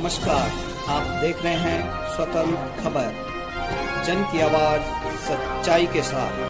नमस्कार आप देख रहे हैं स्वतंत्र खबर। जन की आवाज़ सच्चाई के साथ।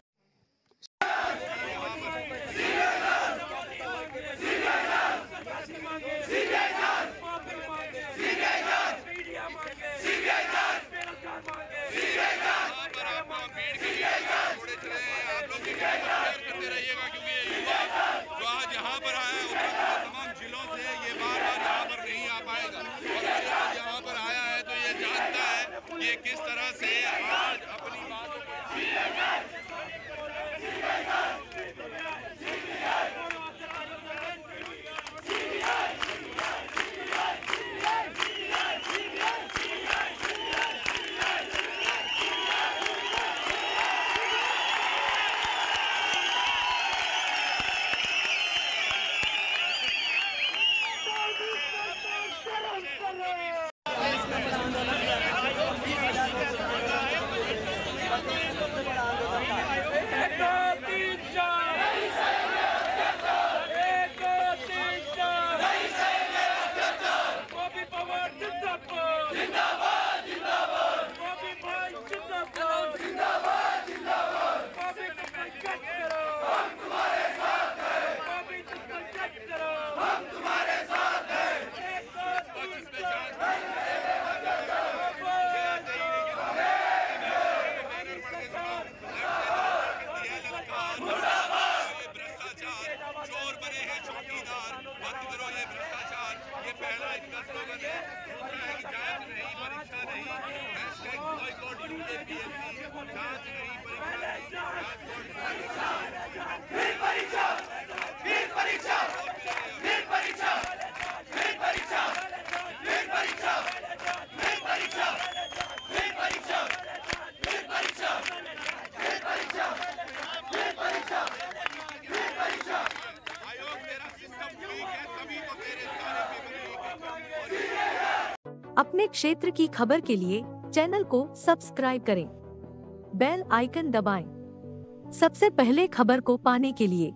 ये किस तरह से आज अपनी बातों को भ्रष्टाचार चोर बने हैं चौकीदार बंद करो ये भ्रष्टाचार ये है है परीक्षा जाँच नहीं परीक्षा अपने क्षेत्र की खबर के लिए चैनल को सब्सक्राइब करें बेल आइकन दबाएँ। सबसे पहले खबर को पाने के लिए